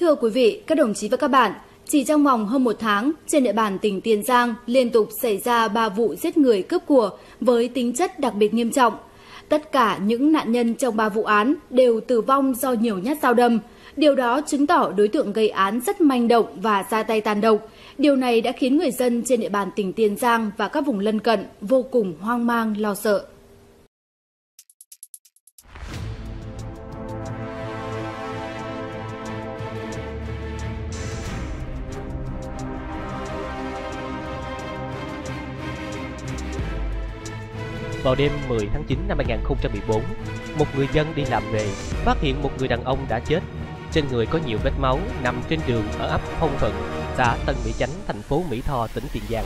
Thưa quý vị, các đồng chí và các bạn, chỉ trong vòng hơn một tháng, trên địa bàn tỉnh Tiền Giang liên tục xảy ra 3 vụ giết người cướp của với tính chất đặc biệt nghiêm trọng. Tất cả những nạn nhân trong 3 vụ án đều tử vong do nhiều nhát dao đâm. Điều đó chứng tỏ đối tượng gây án rất manh động và ra tay tàn độc. Điều này đã khiến người dân trên địa bàn tỉnh Tiền Giang và các vùng lân cận vô cùng hoang mang lo sợ. Vào đêm 10 tháng 9 năm 2014, một người dân đi làm về phát hiện một người đàn ông đã chết. Trên người có nhiều vết máu nằm trên đường ở ấp Phong Thuận, xã Tân Mỹ Chánh, thành phố Mỹ Tho, tỉnh Tiền Giang.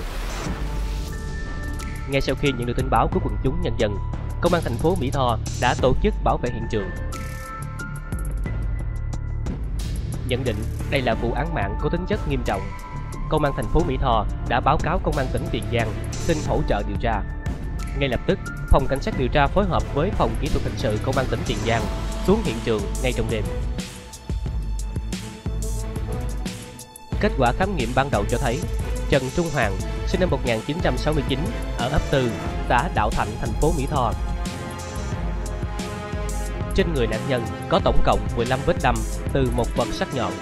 Ngay sau khi nhận được tin báo của quần chúng nhân dân, công an thành phố Mỹ Tho đã tổ chức bảo vệ hiện trường. Nhận định đây là vụ án mạng có tính chất nghiêm trọng. Công an thành phố Mỹ Tho đã báo cáo công an tỉnh Tiền Giang xin hỗ trợ điều tra ngay lập tức, phòng cảnh sát điều tra phối hợp với phòng kỹ thuật hình sự công an tỉnh Tiền Giang xuống hiện trường ngay trong đêm. Kết quả khám nghiệm ban đầu cho thấy Trần Trung Hoàng, sinh năm 1969, ở ấp Tư, xã Đạo Thạnh, thành phố Mỹ Tho. Trên người nạn nhân có tổng cộng 15 vết đâm từ một vật sắc nhọn.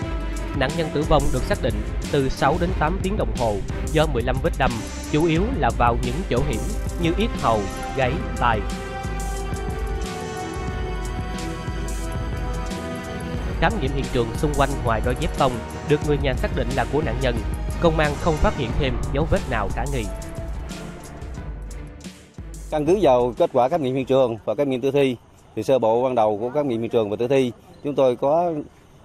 Nạn nhân tử vong được xác định từ 6 đến 8 tiếng đồng hồ do 15 vết đâm, chủ yếu là vào những chỗ hiểm như yết hầu, gáy, tai. Khám nghiệm hiện trường xung quanh ngoài đôi dép tông được người nhà xác định là của nạn nhân, công an không phát hiện thêm dấu vết nào khả nghi. Căn cứ vào kết quả khám nghiệm hiện trường và khám nghiệm tử thi, thì sơ bộ ban đầu của khám nghiệm hiện trường và tử thi, chúng tôi có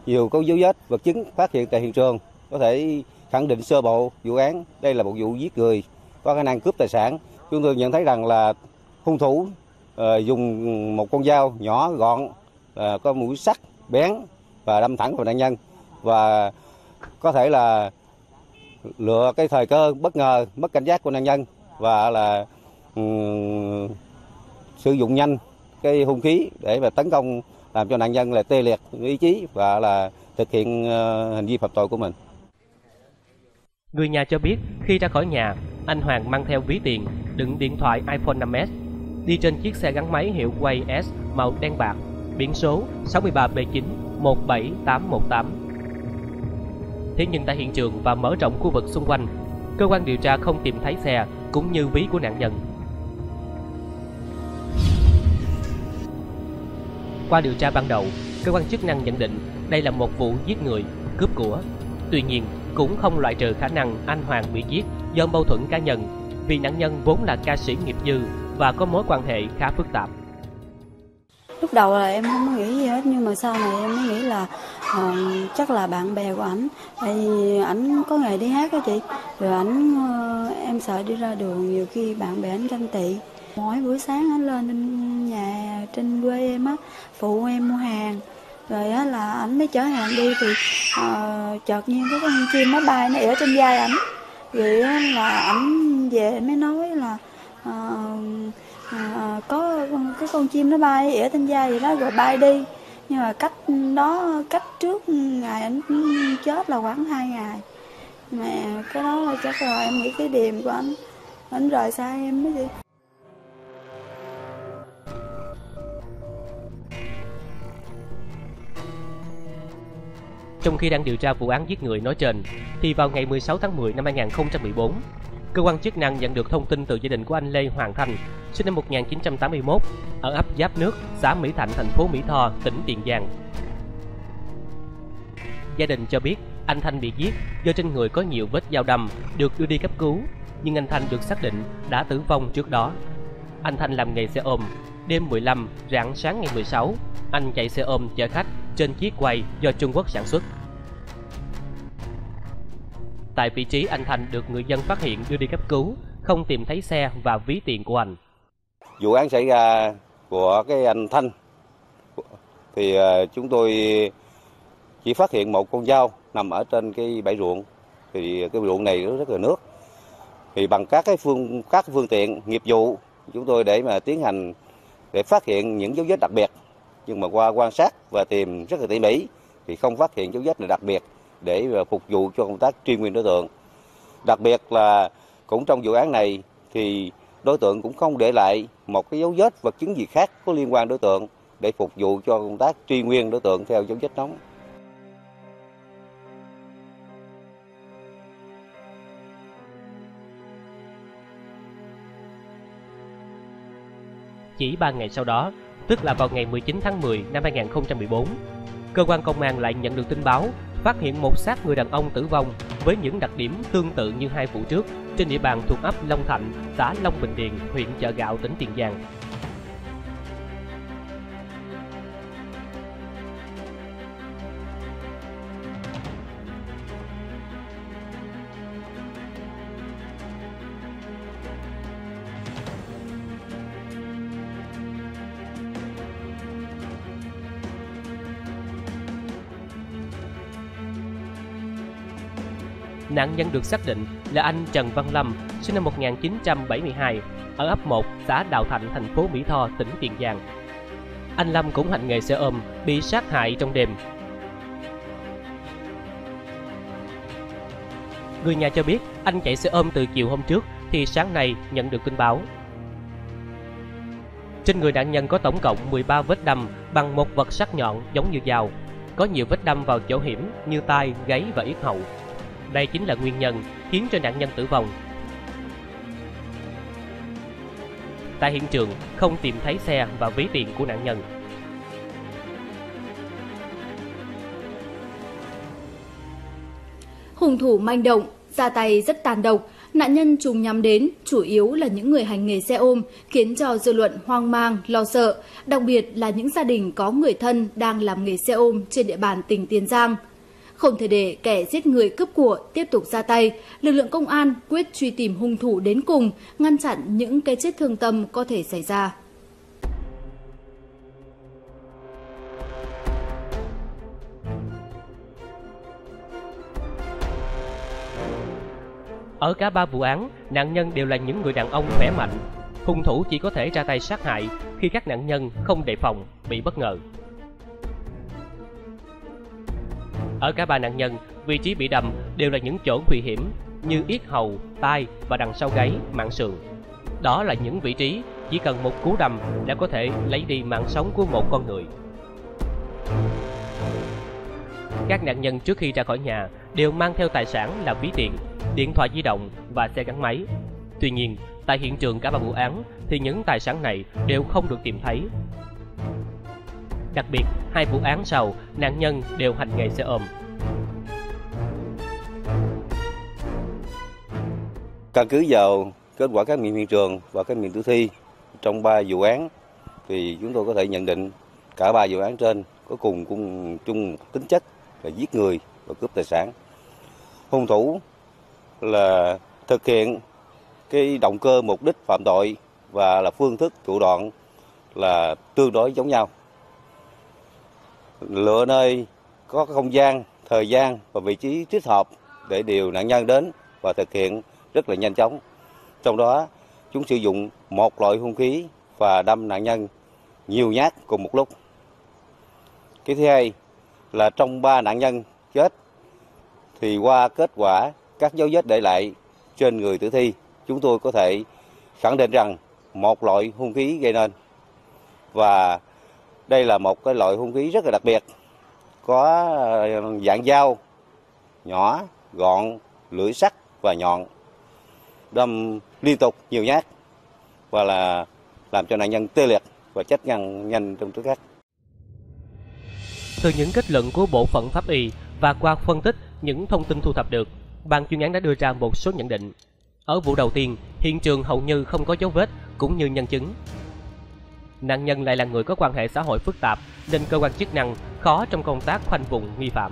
nhiều có dấu vết vật chứng phát hiện tại hiện trường, có thể khẳng định sơ bộ vụ án. Đây là một vụ giết người có khả năng cướp tài sản. Chúng tôi nhận thấy rằng là hung thủ uh, dùng một con dao nhỏ gọn uh, có mũi sắc bén và đâm thẳng vào nạn nhân. Và có thể là lựa cái thời cơ bất ngờ mất cảnh giác của nạn nhân và là um, sử dụng nhanh cái hung khí để mà tấn công làm cho nạn nhân là tê liệt ý chí và là thực hiện ờ, hành vi phạm tội của mình. Người nhà cho biết khi ra khỏi nhà, anh Hoàng mang theo ví tiền, đựng điện thoại iPhone 5s, đi trên chiếc xe gắn máy hiệu Way S màu đen bạc, biển số 63B9 17818. Thế nhưng tại hiện trường và mở rộng khu vực xung quanh, cơ quan điều tra không tìm thấy xe cũng như ví của nạn nhân. Qua điều tra ban đầu, cơ quan chức năng nhận định đây là một vụ giết người, cướp của. Tuy nhiên, cũng không loại trừ khả năng anh Hoàng bị giết do mâu thuẫn cá nhân vì nạn nhân vốn là ca sĩ nghiệp dư và có mối quan hệ khá phức tạp. Lúc đầu là em không nghĩ gì hết nhưng mà sau này em mới nghĩ là uh, chắc là bạn bè của ảnh tại vì ảnh có nghề đi hát đó chị rồi ảnh uh, em sợ đi ra đường nhiều khi bạn bè ảnh ganh tị mỗi buổi sáng anh lên trên nhà trên quê em á phụ em mua hàng. Rồi á là ảnh mới chở hàng đi thì uh, chợt nhiên có con chim nó bay nó ỉa trên vai ảnh. Vậy là ảnh về mới nói là uh, uh, có cái con chim nó bay ỉa trên vai vậy đó rồi bay đi. Nhưng mà cách đó cách trước ngày ảnh chết là khoảng hai ngày. Mà cái đó là chắc là em nghĩ cái điềm của anh anh rời xa em mới đi. Trong khi đang điều tra vụ án giết người nói trên, thì vào ngày 16 tháng 10 năm 2014, cơ quan chức năng nhận được thông tin từ gia đình của anh Lê Hoàng Thanh, sinh năm 1981, ở ấp Giáp Nước, xã Mỹ Thạnh, thành phố Mỹ Tho, tỉnh Tiền Giang. Gia đình cho biết anh Thanh bị giết do trên người có nhiều vết dao đâm, được đưa đi cấp cứu, nhưng anh Thanh được xác định đã tử vong trước đó. Anh Thanh làm nghề xe ôm. Đêm 15, rạng sáng ngày 16, anh chạy xe ôm chở khách trên chiếc quay do Trung Quốc sản xuất. Tại vị trí anh Thành được người dân phát hiện đưa đi cấp cứu, không tìm thấy xe và ví tiền của anh. Vụ án xảy ra của cái anh Thanh thì ờ, chúng tôi chỉ phát hiện một con dao nằm ở trên cái bãi ruộng thì cái ruộng này rất là nước thì bằng các cái phương các phương tiện nghiệp vụ chúng tôi để mà tiến hành để phát hiện những dấu vết đặc biệt nhưng mà qua quan sát và tìm rất là tỉ mỉ thì không phát hiện dấu vết nào đặc biệt để ờ, phục vụ cho công tác truy nguyên đối tượng. Đặc biệt là cũng trong vụ án này thì đối tượng cũng không để lại một cái dấu vết vật chứng gì khác có liên quan đối tượng để phục vụ cho công tác truy nguyên đối tượng theo dấu vết nóng. Chỉ 3 ngày sau đó, tức là vào ngày 19 tháng 10 năm 2014, cơ quan công an lại nhận được tin báo phát hiện một xác người đàn ông tử vong với những đặc điểm tương tự như hai vụ trước trên địa bàn thuộc ấp Long Thạnh, xã Long Bình Điền, huyện Chợ Gạo, tỉnh Tiền Giang. Nạn nhân được xác định là anh Trần Văn Lâm, sinh năm 1972, ở ấp 1, xã Đào Thạnh, thành phố Mỹ Tho, tỉnh Tiền Giang. Anh Lâm cũng hành nghề xe ôm, bị sát hại trong đêm. Người nhà cho biết anh chạy xe ôm từ chiều hôm trước thì sáng nay nhận được tin báo. Trên người nạn nhân có tổng cộng 13 vết đâm bằng một vật sắc nhọn giống như dao. Có nhiều vết đâm vào chỗ hiểm như tai, gáy và yết hậu. Đây chính là nguyên nhân khiến cho nạn nhân tử vong. Tại hiện trường không tìm thấy xe và ví tiền của nạn nhân. Hung thủ manh động, ra tay rất tàn độc, nạn nhân trùng nhắm đến chủ yếu là những người hành nghề xe ôm, khiến cho dư luận hoang mang, lo sợ, đặc biệt là những gia đình có người thân đang làm nghề xe ôm trên địa bàn tỉnh Tiền Giang. Không thể để kẻ giết người cướp của tiếp tục ra tay, lực lượng công an quyết truy tìm hung thủ đến cùng, ngăn chặn những cái chết thương tâm có thể xảy ra. Ở cả ba vụ án, nạn nhân đều là những người đàn ông khỏe mạnh. Hung thủ chỉ có thể ra tay sát hại khi các nạn nhân không đề phòng, bị bất ngờ. Ở cả ba nạn nhân, vị trí bị đâm đều là những chỗ nguy hiểm như yết hầu, tai và đằng sau gáy, mạng sườn. Đó là những vị trí chỉ cần một cú đâm đã có thể lấy đi mạng sống của một con người. Các nạn nhân trước khi ra khỏi nhà đều mang theo tài sản là ví tiền, điện thoại di động và xe gắn máy. Tuy nhiên, tại hiện trường cả ba vụ án thì những tài sản này đều không được tìm thấy. Đặc biệt, hai vụ án sau, nạn nhân đều hành nghề xe ôm. Căn cứ vào kết quả các nghiệm hiện trường và các nghiệm tử thi trong ba vụ án thì chúng tôi có thể nhận định cả ba vụ án trên có cùng cùng chung tính chất là giết người và cướp tài sản. Hung thủ là thực hiện cái động cơ mục đích phạm tội và là phương thức thủ đoạn là tương đối giống nhau. Lựa nơi có không gian, thời gian và vị trí thích hợp để điều nạn nhân đến và thực hiện rất là nhanh chóng. Trong đó, chúng sử dụng một loại hung khí và đâm nạn nhân nhiều nhát cùng một lúc. Cái thứ hai là trong ba nạn nhân chết thì qua kết quả các dấu vết để lại trên người tử thi, chúng tôi có thể khẳng định rằng một loại hung khí gây nên. Và đây là một cái loại hung khí rất là đặc biệt, có ờ, dạng dao nhỏ, gọn, lưỡi sắc và nhọn, đâm liên tục nhiều nhát và là làm cho nạn nhân tê liệt và chết nhanh nhanh trong tức khắc. Từ những kết luận của bộ phận pháp y và qua phân tích những thông tin thu thập được, ban chuyên án đã đưa ra một số nhận định. Ở vụ đầu tiên, hiện trường hầu như không có dấu vết cũng như nhân chứng. Nạn nhân lại là người có quan hệ xã hội phức tạp nên cơ quan chức năng khó trong công tác khoanh vùng nghi phạm.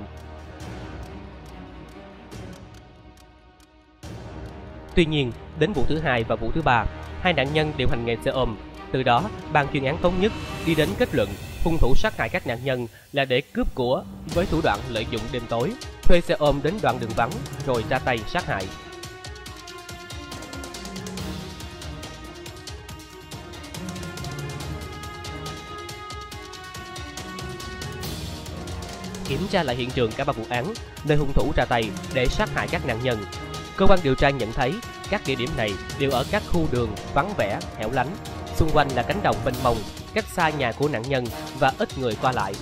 Tuy nhiên, đến vụ thứ hai và vụ thứ ba, hai nạn nhân đều hành nghề xe ôm. Từ đó, ban chuyên án thống nhất đi đến kết luận hung thủ sát hại các nạn nhân là để cướp của với thủ đoạn lợi dụng đêm tối, thuê xe ôm đến đoạn đường vắng rồi ra tay sát hại. Kiểm tra lại hiện trường cả ba vụ án, nơi hung thủ ra tay để sát hại các nạn nhân. Cơ quan điều tra nhận thấy các địa điểm này đều ở các khu đường vắng vẻ, hẻo lánh. Xung quanh là cánh đồng mênh mông, cách xa nhà của nạn nhân và ít người qua lại.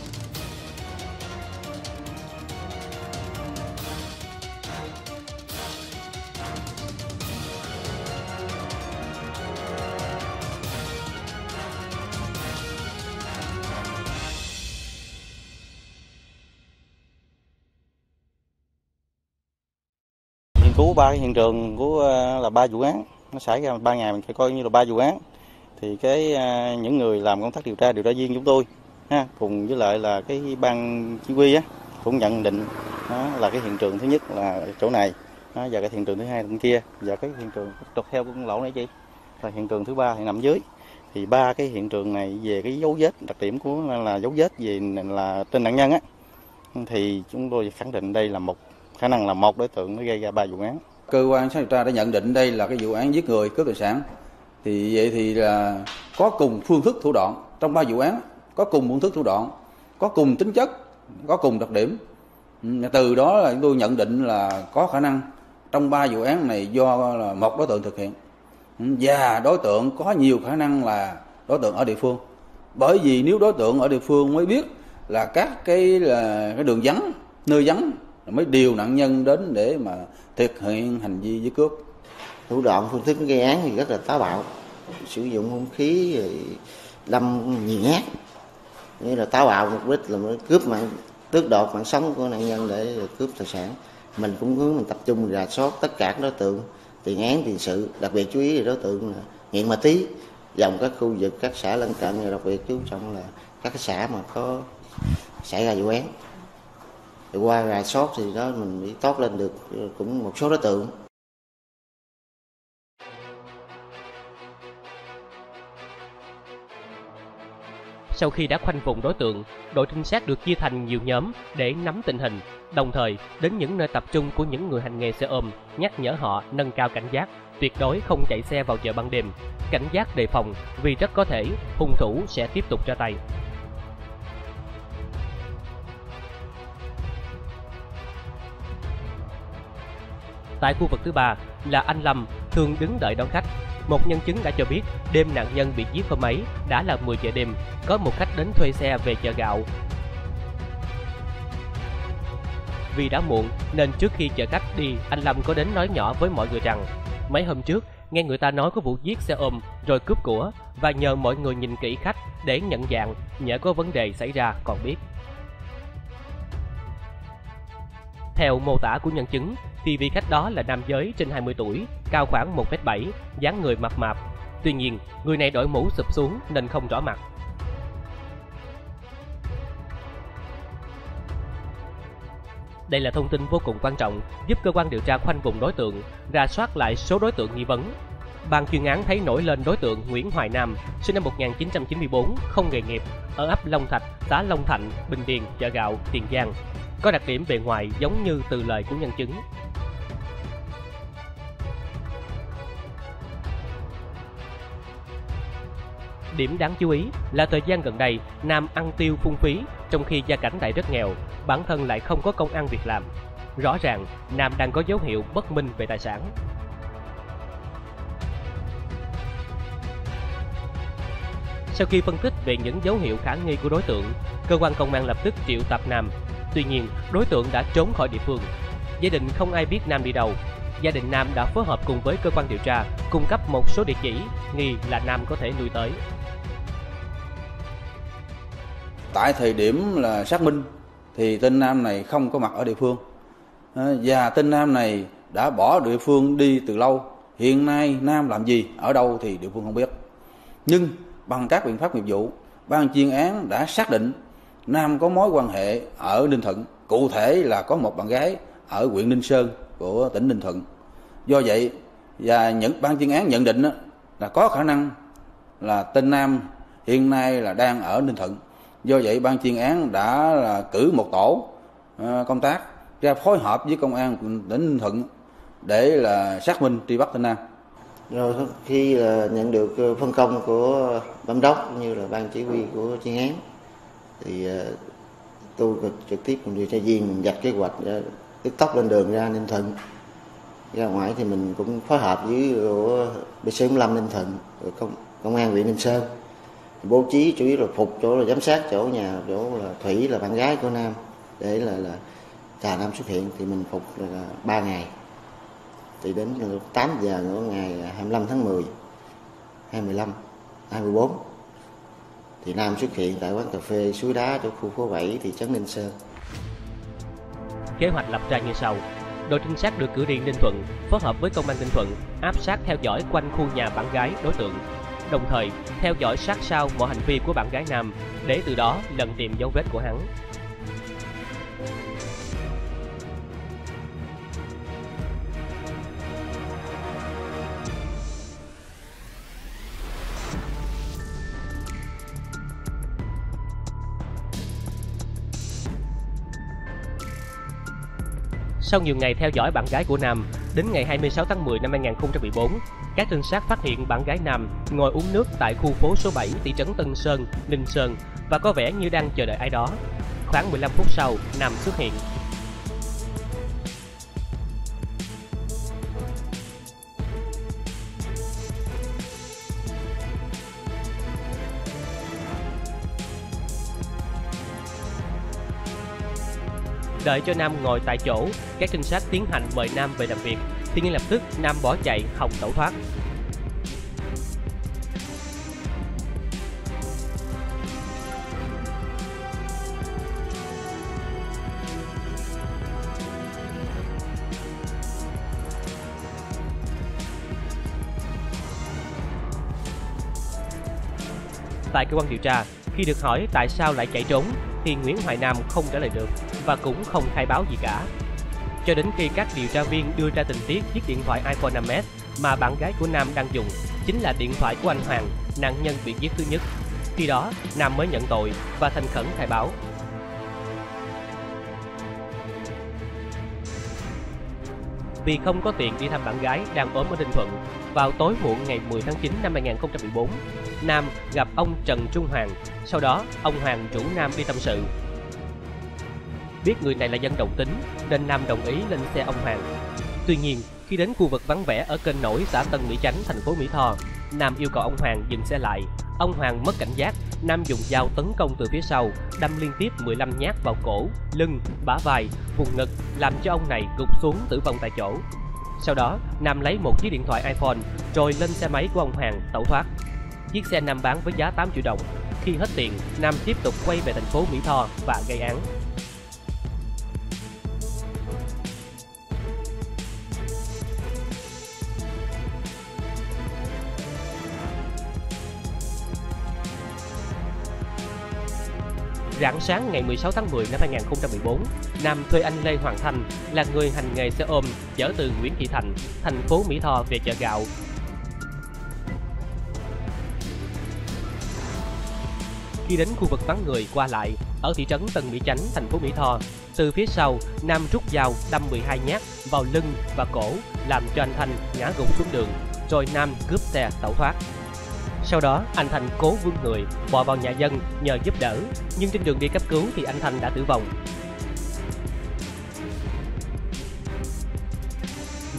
Ba cái hiện trường của ờ, là ba vụ án nó xảy ra ba ngày mình phải coi như là ba vụ án. Thì cái ờ, những người làm công tác điều tra điều tra viên chúng tôi ha cùng với lại là cái ban chỉ huy á cũng nhận định đó, là cái hiện trường thứ nhất là chỗ này đó, và cái hiện trường thứ hai là bên kia và cái hiện trường trục theo con lỗ này chị và hiện trường thứ ba thì nằm dưới. Thì ba cái hiện trường này về cái dấu vết đặc điểm của là dấu vết về là tên nạn nhân á. Thì chúng tôi khẳng định đây là một khả năng là một đối tượng nó gây ra ba vụ án cơ quan điều tra đã nhận định đây là cái vụ án giết người, cướp tài sản. Thì vậy thì là có cùng phương thức thủ đoạn. Trong ba vụ án, có cùng phương thức thủ đoạn, có cùng tính chất, có cùng đặc điểm. Ừ, từ đó là chúng tôi nhận định là có khả năng trong ba vụ án này do là một đối tượng thực hiện. Ừ, và đối tượng có nhiều khả năng là đối tượng ở địa phương. Bởi vì nếu đối tượng ở địa phương mới biết là các cái là cái đường vắng, nơi vắng mới điều nạn nhân đến để mà thực hiện hành vi giết cướp. Thủ đoạn phương thức gây án thì rất là táo bạo. Sử dụng hung khí rồi đâm nhiều nhát. Như là táo bạo mục đích là mới cướp mạng, tước đoạt mạng sống của nạn nhân để cướp tài sản. Mình cũng hướng mình tập trung rà soát tất cả các đối tượng. Tiền án, tiền sự, đặc biệt chú ý là đối tượng là nghiện ma túy, dòng các khu vực, các xã lân cận, đặc biệt chú trọng là các xã mà có xảy ra vụ án thì qua rà soát thì đó mình mới tốt lên được cũng một số đối tượng Sau khi đã khoanh vùng đối tượng, đội trinh sát được chia thành nhiều nhóm để nắm tình hình, đồng thời đến những nơi tập trung của những người hành nghề xe ôm, nhắc nhở họ nâng cao cảnh giác, tuyệt đối không chạy xe vào giờ ban đêm, cảnh giác đề phòng vì rất có thể hung thủ sẽ tiếp tục ra tay. Tại khu vực thứ ba là anh Lâm thường đứng đợi đón khách. Một nhân chứng đã cho biết đêm nạn nhân bị giết hôm ấy đã là 10 giờ đêm, có một khách đến thuê xe về chợ gạo. Vì đã muộn nên trước khi chở khách đi, anh Lâm có đến nói nhỏ với mọi người rằng mấy hôm trước nghe người ta nói có vụ giết xe ôm rồi cướp của và nhờ mọi người nhìn kỹ khách để nhận dạng nhỡ có vấn đề xảy ra còn biết. Theo mô tả của nhân chứng, thì vị khách đó là nam giới trên 20 tuổi, cao khoảng 1m7, dáng người mập mạp. Tuy nhiên, người này đội mũ sụp xuống nên không rõ mặt. Đây là thông tin vô cùng quan trọng giúp cơ quan điều tra khoanh vùng đối tượng, ra soát lại số đối tượng nghi vấn. Ban chuyên án thấy nổi lên đối tượng Nguyễn Hoài Nam, sinh năm 1994, không nghề nghiệp, ở ấp Long Thạch, xã Long Thạnh, Bình Điền, chợ gạo, Tiền Giang. Có đặc điểm bề ngoài giống như từ lời của nhân chứng. Điểm đáng chú ý là thời gian gần đây, Nam ăn tiêu phung phí, trong khi gia cảnh lại rất nghèo, bản thân lại không có công ăn việc làm. Rõ ràng, Nam đang có dấu hiệu bất minh về tài sản. Sau khi phân tích về những dấu hiệu khả nghi của đối tượng, cơ quan công an lập tức triệu tập Nam. Tuy nhiên, đối tượng đã trốn khỏi địa phương. Gia đình không ai biết Nam đi đâu. Gia đình Nam đã phối hợp cùng với cơ quan điều tra cung cấp một số địa chỉ nghi là Nam có thể lui tới. tại thời điểm là xác minh thì tên nam này không có mặt ở địa phương ờ, và tên nam này đã bỏ địa phương đi từ lâu hiện nay nam làm gì ở đâu thì địa phương không biết nhưng bằng các biện pháp nghiệp vụ ban chuyên án đã xác định nam có mối quan hệ ở ninh thuận. Cụ thể là có một bạn gái ở huyện ninh sơn của tỉnh ninh thuận. Do vậy, và những ban chuyên án nhận định là có khả năng là tên nam hiện nay là đang ở ninh thuận. Do vậy, ban chuyên án đã là cử một tổ ờ, công tác ra phối hợp với công an tỉnh ninh thuận để là xác minh truy bắt tên nam. Rồi, khi là nhận được ờ, phân công của bám đốc cũng như là ban chỉ huy của chuyên án thì ờ, tôi trực tiếp cùng điều tra viên mình dạch kế hoạch ờ, tức tốc lên đường ra ninh thuận. Ra ngoài thì mình cũng phối hợp với bc 45 ninh thuận công, công an huyện ninh sơn. Bố trí chủ yếu là phục chỗ là giám sát chỗ nhà chỗ là thủy là bạn gái của nam để là là trà nam xuất hiện thì mình phục là ba ngày. Thì đến 8 giờ của ngày à, 25 tháng 10 25 24 thì Nam xuất hiện tại quán cà phê suối đá chỗ khu phố 7 thị trấn Ninh Sơn. Kế hoạch lập ra như sau. Đội trinh sát được cử đi Ninh Thuận, phối hợp với công an Ninh Thuận, áp sát theo dõi quanh khu nhà bạn gái đối tượng, đồng thời theo dõi sát sao mọi hành vi của bạn gái Nam để từ đó lần tìm dấu vết của hắn. Sau nhiều ngày theo dõi bạn gái của Nam, đến ngày 26 tháng 10 năm 2014, các trinh sát phát hiện bạn gái Nam ngồi uống nước tại khu phố số 7 thị trấn Tân Sơn, Ninh Sơn và có vẻ như đang chờ đợi ai đó. Khoảng 15 phút sau, Nam xuất hiện. Đợi cho Nam ngồi tại chỗ, các trinh sát tiến hành mời Nam về làm việc, thì ngay lập tức Nam bỏ chạy không tẩu thoát. Tại cơ quan điều tra, khi được hỏi tại sao lại chạy trốn, thì Nguyễn Hoài Nam không trả lời được và cũng không khai báo gì cả. Cho đến khi các điều tra viên đưa ra tình tiết chiếc điện thoại iPhone 5s mà bạn gái của Nam đang dùng chính là điện thoại của anh Hoàng, nạn nhân bị giết thứ nhất. Khi đó, Nam mới nhận tội và thành khẩn khai báo. Vì không có tiền đi thăm bạn gái đang ốm ở Ninh Thuận, vào tối muộn ngày 10 tháng 9 năm 2014, Nam gặp ông Trần Trung Hoàng. Sau đó, ông Hoàng rủ Nam đi tâm sự. Biết người này là dân đồng tính, nên Nam đồng ý lên xe ông Hoàng. Tuy nhiên, khi đến khu vực vắng vẻ ở kênh nổi xã Tân Mỹ Chánh, thành phố Mỹ Tho, Nam yêu cầu ông Hoàng dừng xe lại. Ông Hoàng mất cảnh giác, Nam dùng dao tấn công từ phía sau, đâm liên tiếp 15 nhát vào cổ, lưng, bả vai, vùng ngực, làm cho ông này gục xuống tử vong tại chỗ. Sau đó, Nam lấy một chiếc điện thoại iPhone rồi lên xe máy của ông Hoàng tẩu thoát. Chiếc xe Nam bán với giá 8 triệu đồng. Khi hết tiền, Nam tiếp tục quay về thành phố Mỹ Tho và gây án. Rạng sáng ngày 16 tháng 10 năm 2014, Nam thuê anh Lê Hoàng Thanh là người hành nghề xe ôm chở từ Nguyễn Thị Thành, thành phố Mỹ Tho về chợ gạo. Khi đến khu vực vắng người qua lại ở thị trấn Tân Mỹ Chánh, thành phố Mỹ Tho, từ phía sau, Nam rút dao đâm 12 nhát vào lưng và cổ, làm cho anh Thanh ngã gục xuống đường, rồi Nam cướp xe tẩu thoát. Sau đó, anh Thành cố vươn người, bò vào nhà dân nhờ giúp đỡ, nhưng trên đường đi cấp cứu thì anh Thành đã tử vong.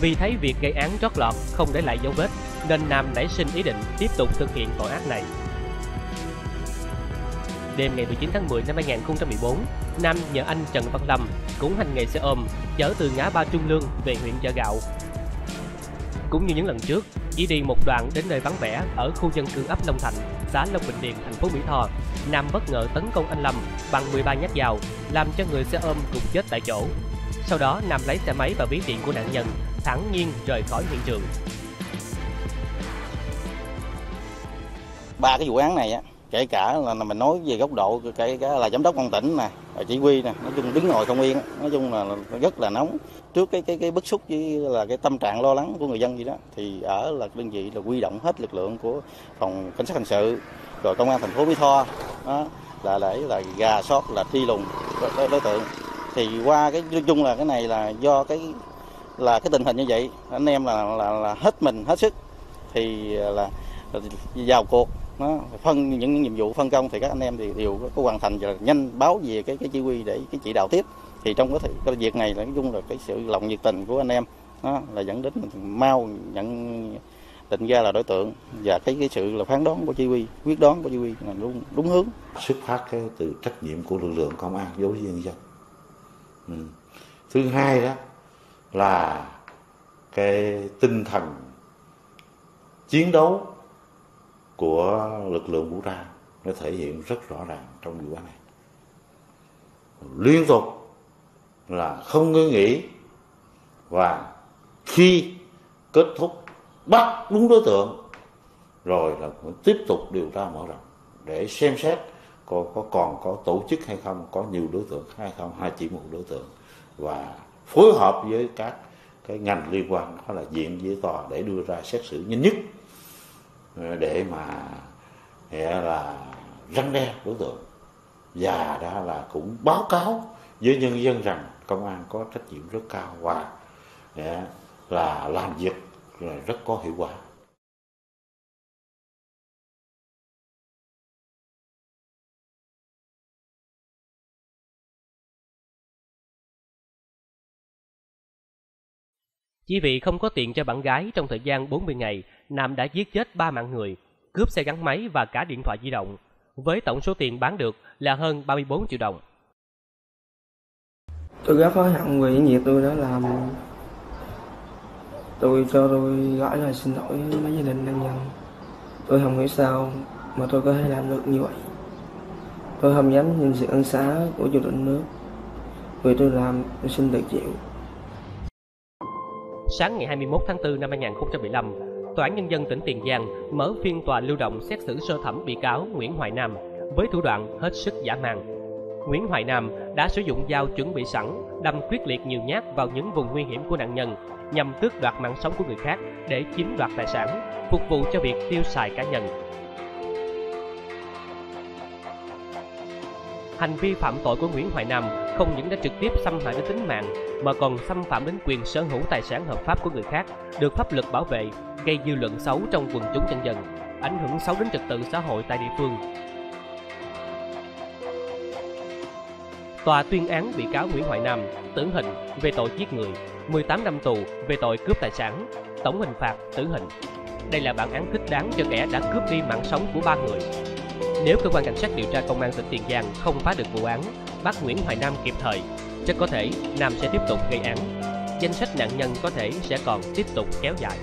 Vì thấy việc gây án trót lọt không để lại dấu vết, nên Nam nảy sinh ý định tiếp tục thực hiện tội ác này. Đêm ngày 19 tháng 10 năm 2014, Nam nhờ anh Trần Văn Lâm, cũng hành nghề xe ôm, chở từ ngã ba Trung Lương về huyện chợ gạo. Cũng như những lần trước, chỉ đi một đoạn đến nơi vắng vẻ ở khu dân cư ấp Long Thành xã Long Bình Điền, thành phố Mỹ Tho, Nam bất ngờ tấn công anh Lâm bằng 13 nhát dao, làm cho người xe ôm cùng chết tại chỗ. Sau đó, Nam lấy xe máy và ví tiền của nạn nhân, thẳng nhiên rời khỏi hiện trường. Ba cái vụ án này á, kể cả là mình nói về góc độ kể cả là giám đốc công tỉnh nè, Ờ, chỉ huy nè, nói chung đứng ngồi không yên, nói chung là rất là nóng. Trước cái cái cái bức xúc với là cái tâm trạng lo lắng của người dân gì đó thì ở là đơn vị là quy động hết lực lượng của phòng cảnh sát hình sự rồi công an thành phố Mỹ Tho đó, là để là gà sót là thi lùng đối, đối tượng. Thì qua cái nói chung là cái này là do cái là cái tình hình như vậy anh em là là, là hết mình hết sức. Thì ờ, là, là vào cuộc nó phân những, những nhiệm vụ phân công thì các anh em thì đều có hoàn thành và nhanh báo về cái cái chỉ huy để cái chỉ đạo tiếp. Thì trong cái, cái việc này là nói chung là cái sự lòng nhiệt tình của anh em đó, là dẫn đến mau nhận định ra là đối tượng và cái cái sự là phán đoán của chỉ huy quyết đoán của chỉ huy là đúng đúng hướng. Xuất phát cái từ trách nhiệm của lực lượng công an đối với nhân dân. Ừ. thứ hai đó là cái tinh thần chiến đấu của lực lượng vũ trang nó thể hiện rất rõ ràng trong vụ án này. Liên tục là không ngơi nghỉ và khi kết thúc bắt đúng đối tượng rồi là cũng tiếp tục điều tra mở rộng để xem xét có, có còn có tổ chức hay không có nhiều đối tượng hay không hay chỉ một đối tượng và phối hợp với các cái ngành liên quan đó là diện với tòa để đưa ra xét xử nhanh nhất để mà là răng đe đối tượng. Và đó là cũng báo cáo với nhân dân rằng công an có trách nhiệm rất cao và là làm việc rất có hiệu quả. Chỉ vì không có tiền cho bạn gái trong thời gian 40 ngày, Nam đã giết chết ba mạng người, cướp xe gắn máy và cả điện thoại di động, với tổng số tiền bán được là hơn 34 triệu đồng. Tôi rất hối hận vì những việc tôi đã làm. Tôi cho tôi gửi lời xin lỗi mấy gia đình nạn nhân. Tôi không hiểu sao mà tôi có thể làm được như vậy. Tôi không dám nhìn sự ân xá của chủ tịch nước. Vì tôi làm, tôi xin được chịu. Sáng ngày 21 tháng 4 năm 2015, Tòa án Nhân dân tỉnh Tiền Giang mở phiên tòa lưu động xét xử sơ thẩm bị cáo Nguyễn Hoài Nam với thủ đoạn hết sức giả mang. Nguyễn Hoài Nam đã sử dụng dao chuẩn bị sẵn, đâm quyết liệt nhiều nhát vào những vùng nguy hiểm của nạn nhân nhằm tước đoạt mạng sống của người khác để chiếm đoạt tài sản, phục vụ cho việc tiêu xài cá nhân. Hành vi phạm tội của Nguyễn Hoài Nam không những đã trực tiếp xâm hại đến tính mạng mà còn xâm phạm đến quyền sở hữu tài sản hợp pháp của người khác, được pháp luật bảo vệ, gây dư luận xấu trong quần chúng nhân dân, ảnh hưởng xấu đến trật tự xã hội tại địa phương. Tòa tuyên án bị cáo Nguyễn Hoài Nam tử hình về tội giết người, 18 năm tù về tội cướp tài sản, tổng hình phạt tử hình. Đây là bản án thích đáng cho kẻ đã cướp đi mạng sống của ba người. Nếu cơ quan cảnh sát điều tra công an tỉnh Tiền Giang không phá được vụ án, bắt Nguyễn Hoài Nam kịp thời, chắc có thể Nam sẽ tiếp tục gây án. Danh sách nạn nhân có thể sẽ còn tiếp tục kéo dài.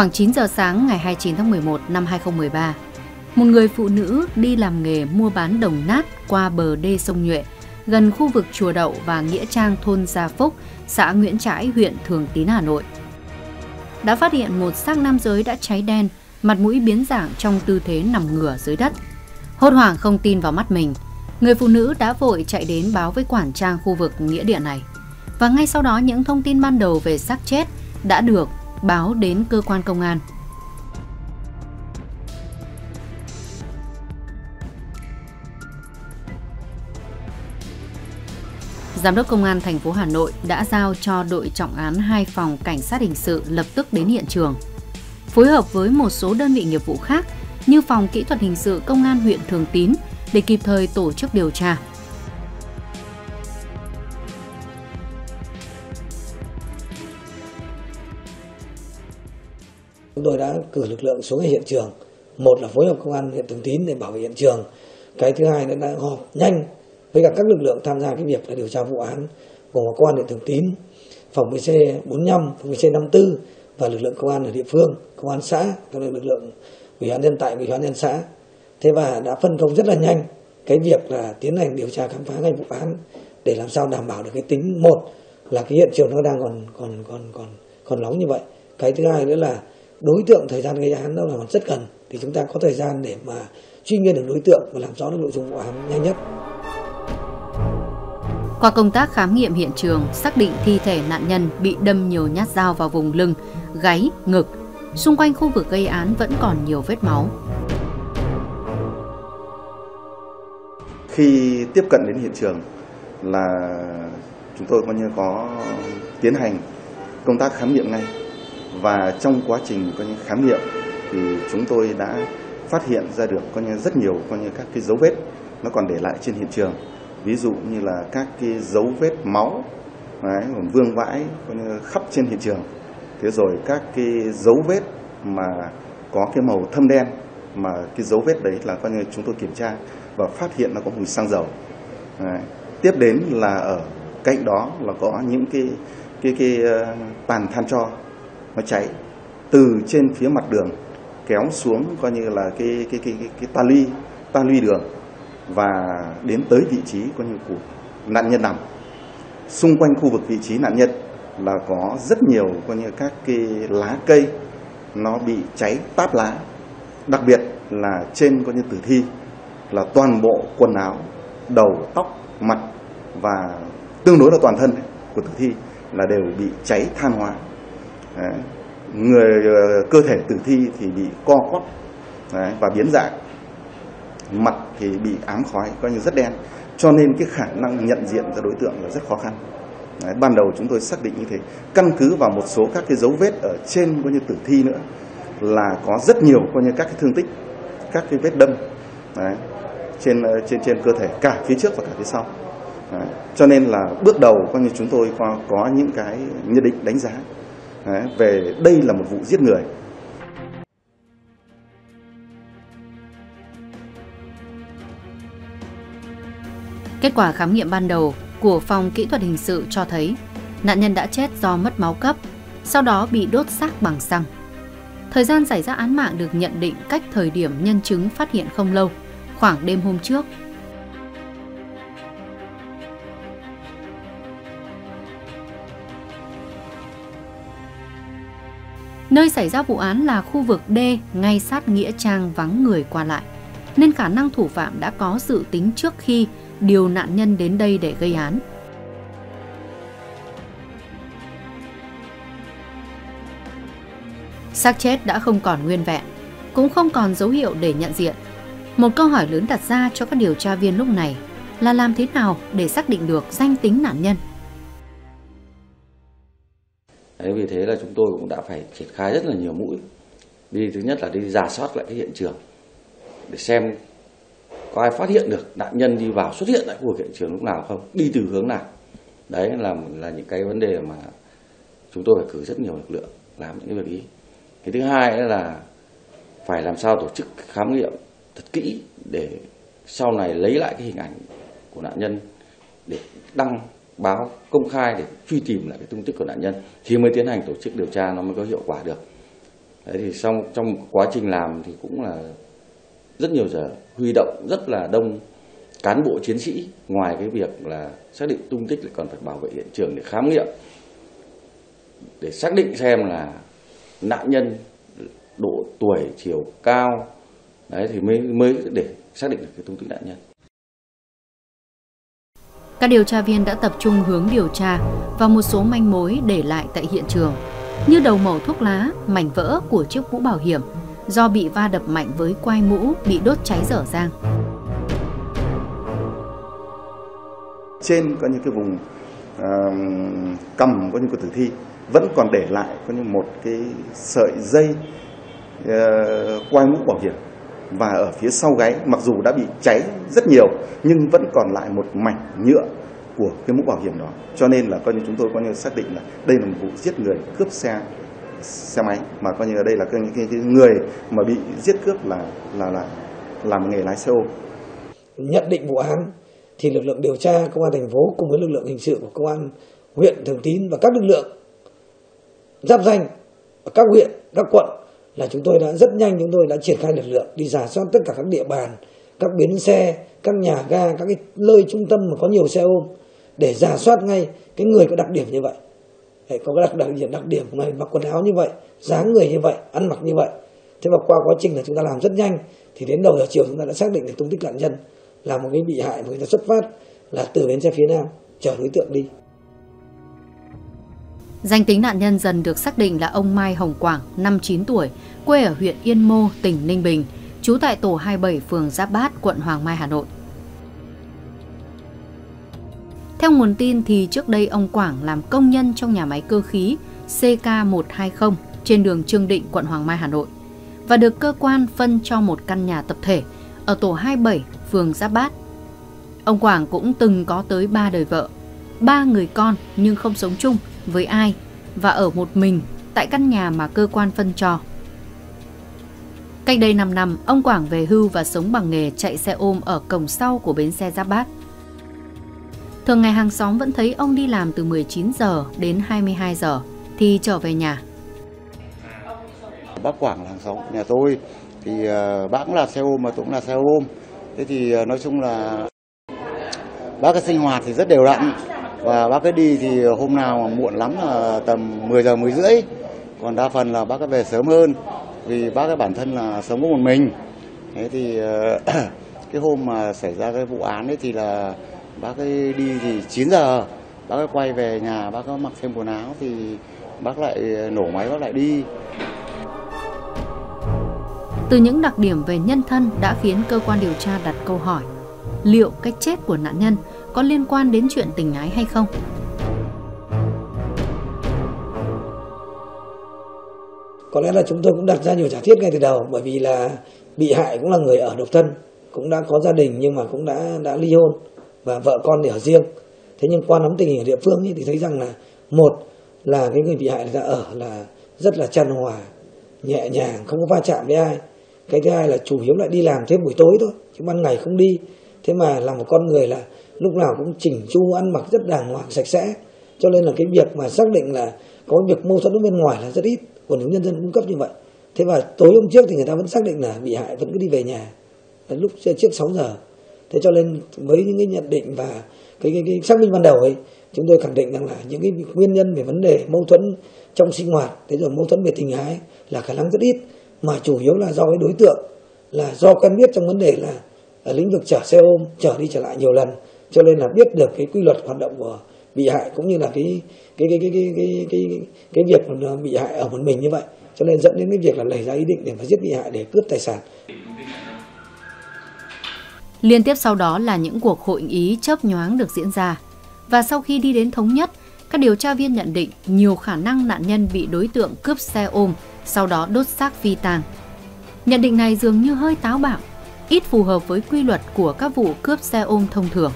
Khoảng 9 giờ sáng ngày 29 tháng 11 năm 2013, một người phụ nữ đi làm nghề mua bán đồng nát qua bờ đê sông Nhuệ, gần khu vực chùa Đậu và Nghĩa Trang thôn Gia Phúc, xã Nguyễn Trãi, huyện Thường Tín, Hà Nội. Đã phát hiện một xác nam giới đã cháy đen, mặt mũi biến dạng trong tư thế nằm ngửa dưới đất. Hốt hoảng không tin vào mắt mình, người phụ nữ đã vội chạy đến báo với quản trang khu vực nghĩa địa này. Và ngay sau đó những thông tin ban đầu về xác chết đã được báo đến cơ quan công an. Giám đốc Công an thành phố Hà Nội đã giao cho đội trọng án hai phòng cảnh sát hình sự lập tức đến hiện trường. Phối hợp với một số đơn vị nghiệp vụ khác như phòng kỹ thuật hình sự Công an huyện Thường Tín để kịp thời tổ chức điều tra, Chúng tôi đã cử lực lượng xuống hiện trường. Một là phối hợp công an huyện Thường Tín để bảo vệ hiện trường. Cái thứ hai nữa là họp nhanh với cả các lực lượng tham gia cái việc là điều tra vụ án gồm công an huyện Thường Tín, phòng PC 45, phòng PC 54 và lực lượng công an ở địa phương, công an xã, các lực lượng ủy ban nhân tại ủy ban nhân xã. Thế và đã phân công rất là nhanh cái việc là tiến hành điều tra khám phá ngay vụ án để làm sao đảm bảo được cái tính một là cái hiện trường nó đang còn còn còn còn còn nóng như vậy. Cái thứ hai nữa là đối tượng thời gian gây án đó là còn rất gần thì chúng ta có thời gian để mà truy nguyên được đối tượng và làm rõ được nội dung vụ án nhanh nhất. Qua công tác khám nghiệm hiện trường, xác định thi thể nạn nhân bị đâm nhiều nhát dao vào vùng lưng, gáy, ngực. Xung quanh khu vực gây án vẫn còn nhiều vết máu. Khi tiếp cận đến hiện trường là chúng tôi coi như có tiến hành công tác khám nghiệm ngay và trong quá trình coi như khám nghiệm thì chúng tôi đã phát hiện ra được coi như rất nhiều coi như các cái dấu vết nó còn để lại trên hiện trường. Ví dụ như là các cái dấu vết máu đấy, vương vãi coi như khắp trên hiện trường. Thế rồi các cái dấu vết mà có cái màu thâm đen mà cái dấu vết đấy là coi như chúng tôi kiểm tra và phát hiện nó có mùi xăng dầu. Đấy. tiếp đến là ở cạnh đó là có những cái cái cái ờ, uh, tàn than cho nó cháy từ trên phía mặt đường kéo xuống coi như là cái cái cái cái, cái ta luy ta luy đường và đến tới vị trí coi như của nạn nhân nằm. Xung quanh khu vực vị trí nạn nhân là có rất nhiều coi như các cái lá cây nó bị cháy táp lá. Đặc biệt là trên coi như tử thi là toàn bộ quần áo đầu tóc mặt và tương đối là toàn thân của tử thi là đều bị cháy than hóa người ờ, cơ thể tử thi thì bị co quắp và biến dạng. Mặt thì bị ám khói coi như rất đen. Cho nên cái khả năng nhận diện ra đối tượng là rất khó khăn. Đấy, ban đầu chúng tôi xác định như thế. Căn cứ vào một số các cái dấu vết ở trên coi như tử thi nữa là có rất nhiều coi như các cái thương tích các cái vết đâm Đấy, trên ờ, trên trên cơ thể cả phía trước và cả phía sau. Đấy, cho nên là bước đầu coi như chúng tôi có, có những cái nhận định đánh giá về đây là một vụ giết người Kết quả khám nghiệm ban đầu của phòng kỹ thuật hình sự cho thấy nạn nhân đã chết do mất máu cấp, sau đó bị đốt xác bằng xăng. Thời gian xảy ra án mạng được nhận định cách thời điểm nhân chứng phát hiện không lâu, khoảng đêm hôm trước. Nơi xảy ra vụ án là khu vực D ngay sát nghĩa trang vắng người qua lại, nên khả năng thủ phạm đã có dự tính trước khi điều nạn nhân đến đây để gây án. Xác chết đã không còn nguyên vẹn, cũng không còn dấu hiệu để nhận diện. Một câu hỏi lớn đặt ra cho các điều tra viên lúc này là làm thế nào để xác định được danh tính nạn nhân. Đấy, vì thế là chúng tôi cũng đã phải triển khai rất là nhiều mũi. Đi thứ nhất là đi giả soát lại cái hiện trường để xem có ai phát hiện được nạn nhân đi vào xuất hiện tại khu vực hiện trường lúc nào không, đi từ hướng nào. Đấy là là những cái vấn đề mà chúng tôi phải cử rất nhiều lực lượng làm những cái việc ý. Cái thứ hai là phải làm sao tổ chức khám nghiệm thật kỹ để sau này lấy lại cái hình ảnh của nạn nhân để đăng báo công khai để truy tìm lại cái tung tích của nạn nhân. Thì mới tiến hành tổ chức điều tra nó mới có hiệu quả được. Đấy thì xong, trong quá trình làm thì cũng là rất nhiều giờ, huy động rất là đông cán bộ chiến sĩ. Ngoài cái việc là xác định tung tích lại còn phải bảo vệ hiện trường để khám nghiệm, để xác định xem là nạn nhân độ tuổi chiều cao. Đấy thì mới mới để xác định được cái tung tích nạn nhân các điều tra viên đã tập trung hướng điều tra vào một số manh mối để lại tại hiện trường như đầu màu thuốc lá, mảnh vỡ của chiếc mũ bảo hiểm do bị va đập mạnh với quai mũ bị đốt cháy dở dang. Trên có những cái vùng uh, cầm có những cái tử thi vẫn còn để lại có như một cái sợi dây uh, quai mũ bảo hiểm và ở phía sau gáy mặc dù đã bị cháy rất nhiều nhưng vẫn còn lại một mảnh nhựa của cái mũ bảo hiểm đó. Cho nên là coi như chúng tôi coi như xác định là đây là một vụ giết người cướp xe xe máy mà coi như ở đây là cái, cái, cái người mà bị giết cướp là là là làm nghề lái xe ôm. Nhận định vụ án thì lực lượng điều tra công an thành phố cùng với lực lượng hình sự của công an huyện thường tín và các lực lượng giáp danh ở các huyện các quận là chúng tôi đã rất nhanh chúng tôi đã triển khai lực lượng đi giả soát tất cả các địa bàn các bến xe các nhà ga các cái nơi trung tâm mà có nhiều xe ôm để giả soát ngay cái người có đặc điểm như vậy. Đấy, có cái đặc, đặc điểm đặc điểm người mặc quần áo như vậy dáng người như vậy ăn mặc như vậy. Thế mà qua quá trình là chúng ta làm rất nhanh thì đến đầu giờ chiều chúng ta đã xác định được tung tích nạn nhân là một cái bị hại mà người ta xuất phát là từ bến xe phía nam chở đối tượng đi. Danh tính nạn nhân dần được xác định là ông Mai Hồng Quảng, 59 tuổi, quê ở huyện Yên Mô, tỉnh Ninh Bình, trú tại tổ 27 phường Giáp Bát, quận Hoàng Mai, Hà Nội. Theo nguồn tin thì trước đây ông Quảng làm công nhân trong nhà máy cơ khí CK120 trên đường Trương Định, quận Hoàng Mai, Hà Nội và được cơ quan phân cho một căn nhà tập thể ở tổ 27, phường Giáp Bát. Ông Quảng cũng từng có tới 3 đời vợ, ba người con nhưng không sống chung với ai và ở một mình tại căn nhà mà cơ quan phân cho. Cách đây 5 năm, ông Quảng về hưu và sống bằng nghề chạy xe ôm ở cổng sau của bến xe Giáp Bát. Thường ngày hàng xóm vẫn thấy ông đi làm từ 19 giờ đến 22 giờ thì trở về nhà. Bác Quảng là hàng xóm nhà tôi thì ờ, bác cũng là xe ôm mà tôi cũng là xe ôm. Thế thì ờ, nói chung là bác cái sinh hoạt thì rất đều đặn và bác ấy đi thì hôm nào mà muộn lắm là tầm 10 giờ 10 rưỡi. Còn đa phần là bác ấy về sớm hơn, vì bác ấy bản thân là sống có một mình. Thế thì ờ, cái hôm mà xảy ra cái vụ án ấy thì là bác ấy đi thì 9 giờ, bác ấy quay về nhà, bác ấy mặc thêm quần áo thì bác lại nổ máy, bác lại đi. Từ những đặc điểm về nhân thân đã khiến cơ quan điều tra đặt câu hỏi, liệu cái chết của nạn nhân có liên quan đến chuyện tình ái hay không? Có lẽ là chúng tôi cũng đặt ra nhiều giả thiết ngay từ đầu bởi vì là bị hại cũng là người ở độc thân cũng đã có gia đình nhưng mà cũng đã đã ly hôn và vợ con thì ở riêng. Thế nhưng qua nắm tình hình ở địa phương ấy, thì thấy rằng là một là cái người bị hại ra ở là rất là chăn hòa nhẹ nhàng không có va chạm với ai. Cái thứ hai là chủ yếu lại đi làm thêm buổi tối thôi chứ ban ngày không đi. Thế mà là một con người là lúc nào cũng chỉnh chu ăn mặc rất đàng hoàng sạch sẽ. Cho nên là cái việc mà xác định là có việc mâu thuẫn bên ngoài là rất ít của những nhân dân cung cấp như vậy. Thế và tối hôm trước thì người ta vẫn xác định là bị hại vẫn cứ đi về nhà lúc trước 6 giờ. Thế cho nên với những cái nhận định và cái, cái, cái xác minh ban đầu ấy chúng tôi khẳng định rằng là những cái nguyên nhân về vấn đề mâu thuẫn trong sinh hoạt thế rồi mâu thuẫn về tình ái là khả năng rất ít. Mà chủ yếu là do cái đối tượng là do quen biết trong vấn đề là ở lĩnh vực chở xe ôm chở đi trở lại nhiều lần cho nên là biết được cái quy luật hoạt động của bị hại cũng như là cái cái cái cái cái cái cái, cái, cái việc mà bị hại ở một mình như vậy cho nên dẫn đến cái việc là nảy ra ý định để mà giết bị hại để cướp tài sản Liên tiếp sau đó là những cuộc hội ý chớp nhoáng được diễn ra. Và sau khi đi đến thống nhất, các điều tra viên nhận định nhiều khả năng nạn nhân bị đối tượng cướp xe ôm, sau đó đốt xác phi tang. Nhận định này dường như hơi táo bạo, ít phù hợp với quy luật của các vụ cướp xe ôm thông thường.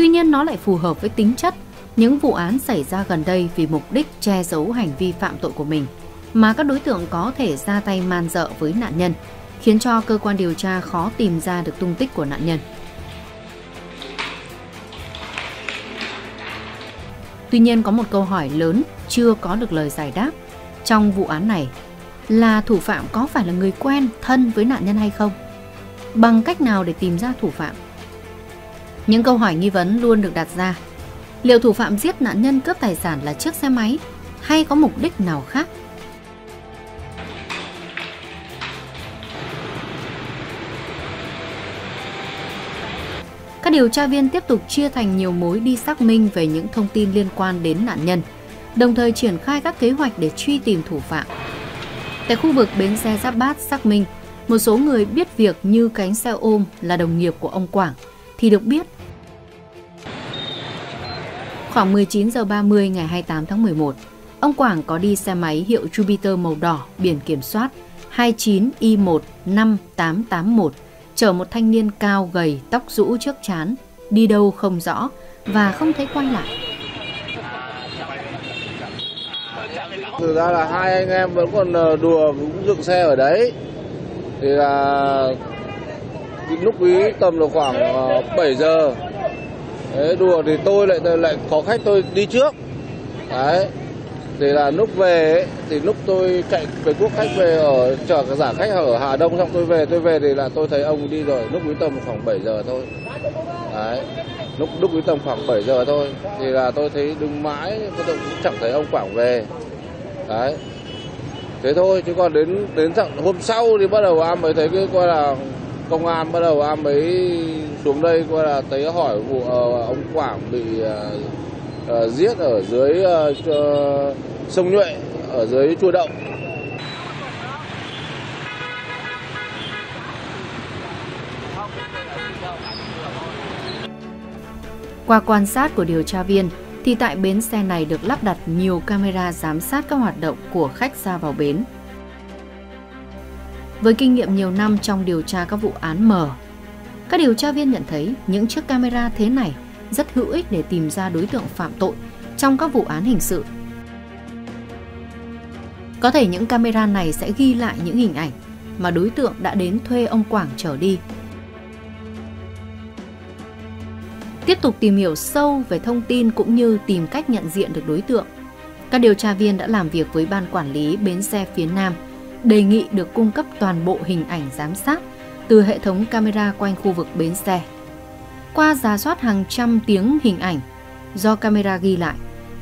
Tuy nhiên nó lại phù hợp với tính chất những vụ án xảy ra gần đây vì mục đích che giấu hành vi phạm tội của mình mà các đối tượng có thể ra tay man dợ với nạn nhân khiến cho cơ quan điều tra khó tìm ra được tung tích của nạn nhân. Tuy nhiên có một câu hỏi lớn chưa có được lời giải đáp trong vụ án này là thủ phạm có phải là người quen, thân với nạn nhân hay không? Bằng cách nào để tìm ra thủ phạm? Những câu hỏi nghi vấn luôn được đặt ra. Liệu thủ phạm giết nạn nhân cướp tài sản là chiếc xe máy hay có mục đích nào khác? Các điều tra viên tiếp tục chia thành nhiều mối đi xác minh về những thông tin liên quan đến nạn nhân, đồng thời triển khai các kế hoạch để truy tìm thủ phạm. Tại khu vực bến xe Giáp Bát xác minh, một số người biết việc như cánh xe ôm là đồng nghiệp của ông Quảng thì được biết Khoảng 19 giờ 30 ngày 28 tháng 11, ông Quảng có đi xe máy hiệu Jupiter màu đỏ biển kiểm soát 29Y15881 chở một thanh niên cao gầy tóc rũ trước chán, đi đâu không rõ và không thấy quay lại. Thực ra là hai anh em vẫn còn ờ, đùa cũng dựng xe ở đấy. Thì là lúc ý tầm là khoảng ờ, 7 giờ. Đấy, đùa thì tôi lại lại có khách tôi đi trước. Đấy. Thì là lúc về ấy, thì lúc tôi chạy về quốc khách về ở chở giả khách ở Hà Đông xong tôi về tôi về thì là tôi thấy ông đi rồi lúc quý tầm khoảng 7 giờ thôi. Đấy. Lúc lúc quý tầm khoảng 7 giờ thôi thì là tôi thấy đứng mãi tôi cũng chẳng thấy ông Quảng về đấy thế thôi chứ còn đến đến hôm sau thì bắt đầu am mới thấy cái coi là công an bắt đầu am mới xuống đây coi là thấy hỏi vụ ờ, ông Quảng bị uh, giết ở dưới uh, sông Nhuệ ở dưới chùa Động Qua quan sát của điều tra viên, thì tại bến xe này được lắp đặt nhiều camera giám sát các hoạt động của khách ra vào bến. Với kinh nghiệm nhiều năm trong điều tra các vụ án mở, các điều tra viên nhận thấy những chiếc camera thế này rất hữu ích để tìm ra đối tượng phạm tội trong các vụ án hình sự. Có thể những camera này sẽ ghi lại những hình ảnh mà đối tượng đã đến thuê ông Quảng trở đi tiếp tục tìm hiểu sâu về thông tin cũng như tìm cách nhận diện được đối tượng. Các điều tra viên đã làm việc với ban quản lý bến xe phía Nam, đề nghị được cung cấp toàn bộ hình ảnh giám sát từ hệ thống camera quanh khu vực bến xe. Qua giả soát hàng trăm tiếng hình ảnh do camera ghi lại,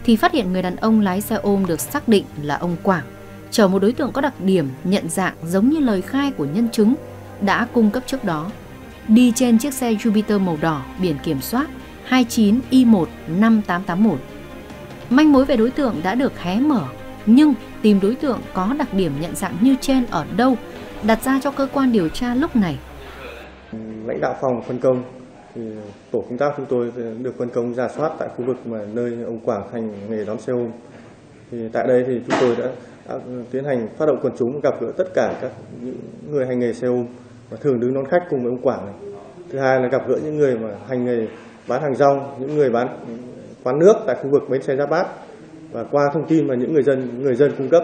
thì phát hiện người đàn ông lái xe ôm được xác định là ông Quảng, chở một đối tượng có đặc điểm nhận dạng giống như lời khai của nhân chứng đã cung cấp trước đó đi trên chiếc xe Jupiter màu đỏ biển kiểm soát 29I15881. Manh mối về đối tượng đã được hé mở, nhưng tìm đối tượng có đặc điểm nhận dạng như trên ở đâu đặt ra cho cơ quan điều tra lúc này. Lãnh đạo phòng phân công thì tổ công tác chúng tôi được phân công ra soát tại khu vực mà nơi ông Quảng hành nghề đón xe ôm. Thì tại đây thì chúng tôi đã, đã tiến hành phát động quần chúng gặp gỡ tất cả các những người hành nghề xe ôm và thường đứng đón khách cùng với ông Quảng này. Thứ hai là gặp gỡ những người mà hành nghề bán hàng rong, những người bán quán nước tại khu vực bến xe Giáp Bát và qua thông tin mà những người dân người dân cung cấp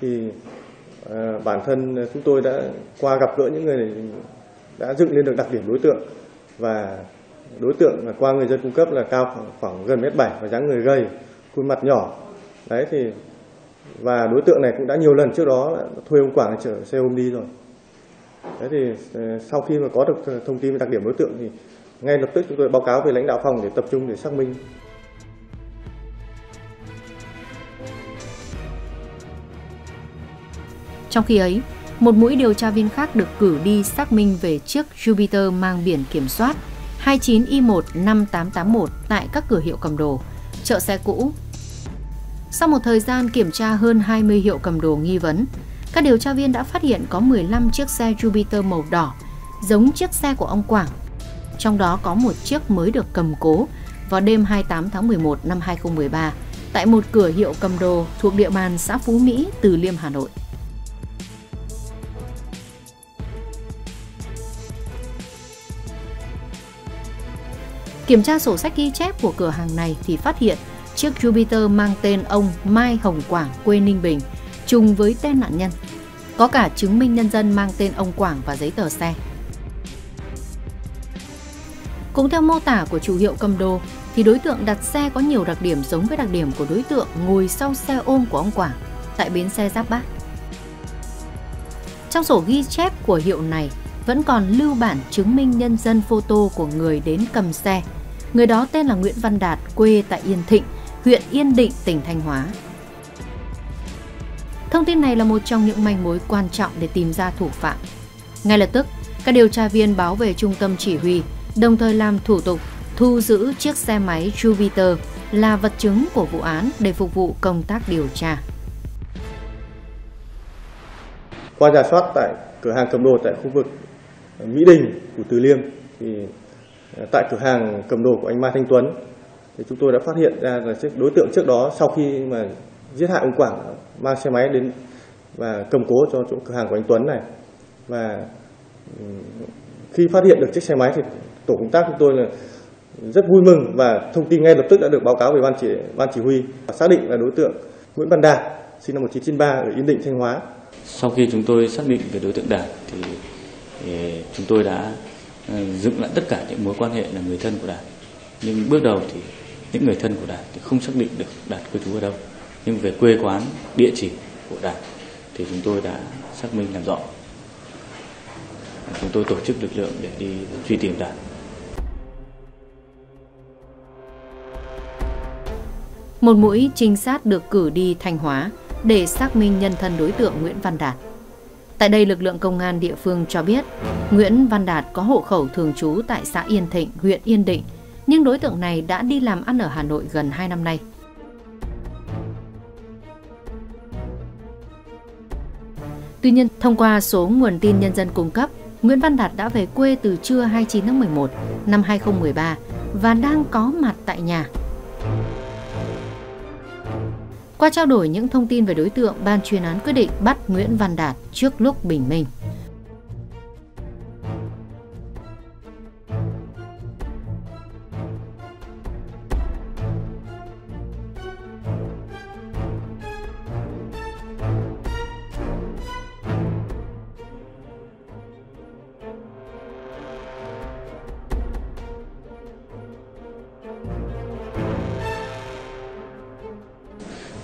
thì uh, bản thân chúng tôi đã qua gặp gỡ những người này đã dựng lên được đặc điểm đối tượng. Và đối tượng là qua người dân cung cấp là cao khoảng, khoảng gần mét bảy và dáng người gầy khuôn mặt nhỏ. Đấy thì và đối tượng này cũng đã nhiều lần trước đó thuê ông Quảng chở xe ôm đi rồi. Thế thì ờ, sau khi mà có được thông tin về đặc điểm đối tượng thì ngay lập tức chúng tôi báo cáo về lãnh đạo phòng để tập trung để xác minh. Trong khi ấy, một mũi điều tra viên khác được cử đi xác minh về chiếc Jupiter mang biển kiểm soát 29I15881 tại các cửa hiệu cầm đồ, chợ xe cũ. Sau một thời gian kiểm tra hơn 20 hiệu cầm đồ nghi vấn, các điều tra viên đã phát hiện có 15 chiếc xe Jupiter màu đỏ, giống chiếc xe của ông Quảng. Trong đó có một chiếc mới được cầm cố vào đêm 28 tháng 11 năm 2013 tại một cửa hiệu cầm đồ thuộc địa bàn xã Phú Mỹ, Từ Liêm, Hà Nội. Kiểm tra sổ sách ghi chép của cửa hàng này thì phát hiện chiếc Jupiter mang tên ông Mai Hồng Quảng quê Ninh Bình – trùng với tên nạn nhân. Có cả chứng minh nhân dân mang tên ông Quảng và giấy tờ xe. Cũng theo mô tả của chủ hiệu cầm đồ, thì đối tượng đặt xe có nhiều đặc điểm giống với đặc điểm của đối tượng ngồi sau xe ôm của ông Quảng tại bến xe Giáp Bát. Trong sổ ghi chép của hiệu này vẫn còn lưu bản chứng minh nhân dân photo của người đến cầm xe. Người đó tên là Nguyễn Văn Đạt, quê tại Yên Thịnh, huyện Yên Định, tỉnh Thanh Hóa. Thông tin này là một trong những manh mối quan trọng để tìm ra thủ phạm. Ngay lập tức, các điều tra viên báo về trung tâm chỉ huy, đồng thời làm thủ tục thu giữ chiếc xe máy Jupiter là vật chứng của vụ án để phục vụ công tác điều tra. Qua giả soát tại cửa hàng cầm đồ tại khu vực Mỹ Đình của Từ Liêm thì tại cửa hàng cầm đồ của anh Mai Thanh Tuấn thì chúng tôi đã phát hiện ra là đối tượng trước đó sau khi mà giết hại ông Quảng mang xe máy đến và cầm cố cho chỗ cửa hàng của anh Tuấn này và ừ, khi phát hiện được chiếc xe máy thì tổ công tác chúng tôi là rất vui mừng và thông tin ngay lập tức đã được báo cáo về ban chỉ ban chỉ huy và xác định là đối tượng Nguyễn Văn Đạt sinh năm 1993 ở Yên Định Thanh Hóa. Sau khi chúng tôi xác định về đối tượng Đạt thì, thì chúng tôi đã Ờ, dựng lại tất cả những mối quan hệ là người thân của Đạt. Nhưng bước đầu thì những người thân của Đạt thì không xác định được Đạt cư trú ở đâu. Nhưng về quê quán, địa chỉ của Đạt thì chúng tôi đã xác minh làm rõ. Chúng tôi tổ chức lực lượng để đi truy tìm Đạt. Một mũi trinh sát được cử đi Thanh Hóa để xác minh nhân thân đối tượng Nguyễn Văn Đạt. Tại đây lực lượng công an địa phương cho biết Nguyễn Văn Đạt có hộ khẩu thường trú tại xã Yên Thịnh, huyện Yên Định, nhưng đối tượng này đã đi làm ăn ở Hà Nội gần 2 năm nay. Tuy nhiên, thông qua số nguồn tin nhân dân cung cấp, Nguyễn Văn Đạt đã về quê từ trưa 29 tháng 11 năm 2013 và đang có mặt tại nhà. Qua trao đổi những thông tin về đối tượng, ban chuyên án quyết định bắt Nguyễn Văn Đạt trước lúc bình minh.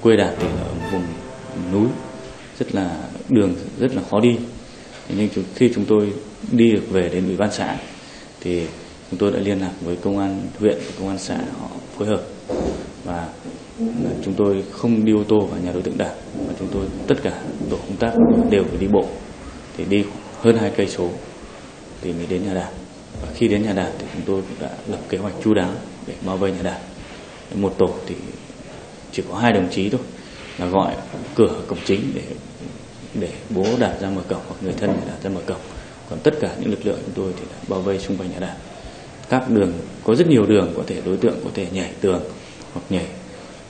Quê đạt thì ở vùng núi, rất là, đường rất là khó đi. Nhưng khi chúng tôi đi được về đến ủy ban xã thì chúng tôi đã liên lạc với công an huyện và công an xã họ phối hợp. Và chúng tôi không đi ô tô vào nhà đối tượng đạt mà chúng tôi, tất cả tổ công tác đều phải đi bộ. Thì đi hơn hai cây số thì mới đến nhà đạt và khi đến nhà đạt thì chúng tôi cũng đã lập kế hoạch chu đáo để bao vây nhà đạt một tổ thì chỉ có hai đồng chí thôi là gọi cửa cổng chính để để bố đạt ra mở cổng hoặc người thân đạt ra mở cổng. Còn tất cả những lực lượng chúng tôi thì đã bao vây xung quanh nhà đạt các đường có rất nhiều đường có thể đối tượng có thể nhảy tường hoặc nhảy